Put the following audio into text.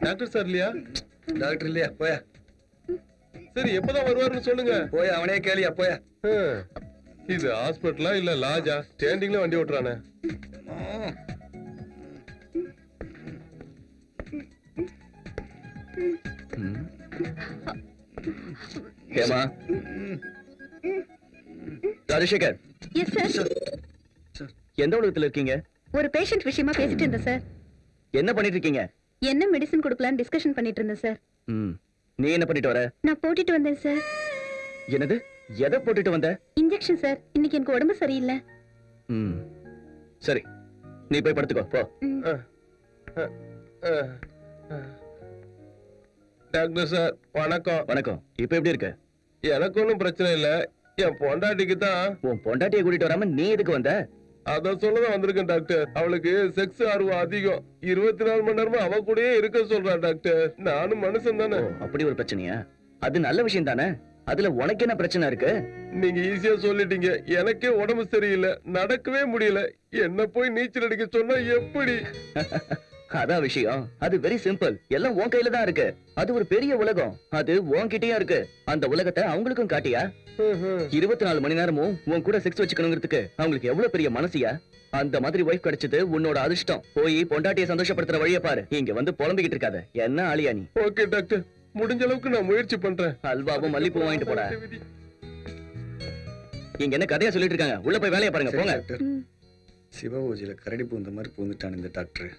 Doctor sir இல்லையா? Doctor இல்லையா? போயா. சரி எப்பதான் வருவாருன்னு சொல்லுங்க. போய் அவனே கேளியா போயா. இது ஹாஸ்பிட்டலா இல்ல லாஜா? ஸ்டாண்டிங்ல வண்டி ஓட்டுறானே. ஹேமா. ராஜசேகர். எந்த உலகத்துல இருக்கீங்க? ஒரு பேஷண்ட் விஷயமா பேசிட்டு இருந்தேன் சார் என்ன பண்ணிட்டு இருக்கீங்க என்ன மெடிசன் கொடுக்கலாம்னு டிஸ்கஷன் பண்ணிட்டு இருந்தேன் சார் ம். நீ என்ன பண்ணிட்டு வர? நான் போட்டுட்டு வந்தேன் சார் என்னது? எதை போட்டுட்டு வந்த? இன்ஜெக்ஷன் சார் இன்னைக்கு எனக்கு உடம்பு சரியில்லை. ம். சரி. நீ போய் படுத்துக்கோ. போ. டாக்டர் சார் வணக்கம். வணக்கம். இப்போ எப்படி இருக்க? எனக்கு ஒன்றும் பிரச்சனை இல்ல. என் பொண்டாட்டிக்கு தான். உன் பொண்டாட்டியை கூட்டிட்டு வராம நீ எதுக்கு வந்த? அத சொல்லதான் வந்திருக்கேன் டாக்டர். அவளுக்கு செக்ஸ் ஆர்வம் அதிகம். இருபத்தி நாலு மணி நேரமா அவ கூடயே இருக்க சொல்றா டாக்டர். நானும் மனுஷன் தானே. அப்படி ஒரு பிரச்சனையா? அது நல்ல விஷயம் தானே? அதுல உனக்கு என்ன பிரச்சனை இருக்கு? நீங்க ஈஸியா சொல்லிட்டீங்க. எனக்கே உடம்பு சரியில்லை. நடக்கவே முடியல. என்ன போய் நீச்சல் அடிக்க சொன்னா எப்படி? அதான் விஷயம். அது வெரி சிம்பிள் எல்லாம் உன் கையில தான் இருக்கு. அது ஒரு பெரிய உலகம். அது உன்கிட்டயும் இருக்கு. அந்த உலகத்தை அவங்களுக்கும் காட்டியா? இருபத்தி நாலு மணி நேரமும் உன் கூட செக்ஸ் வச்சுக்கணுங்கிறதுக்கு அவங்களுக்கு எவ்வளவு பெரிய மனசியா? அந்த மாதிரி ஒய்ஃப் கிடைச்சது உன்னோட அதிர்ஷ்டம். போய் பொண்டாட்டியை சந்தோஷப்படுத்துற வழியை பாரு. இங்க வந்து புலம்பிக்கிட்டு இருக்காத. என்ன ஆளியா நீ? ஓகே டாக்டர் முடிஞ்ச அளவுக்கு நான் முயற்சி பண்றேன். அல்வாவும் மல்லிப்பூ வாங்கிட்டு போட. இங்க என்ன கதையா சொல்லிட்டு இருக்காங்க? உள்ள போய் வேலையை பாருங்க போங்க. டாக்டர் சிவபூஜையில கரடி பூந்த மாதிரி பூந்துட்டான் இந்த டாக்டர்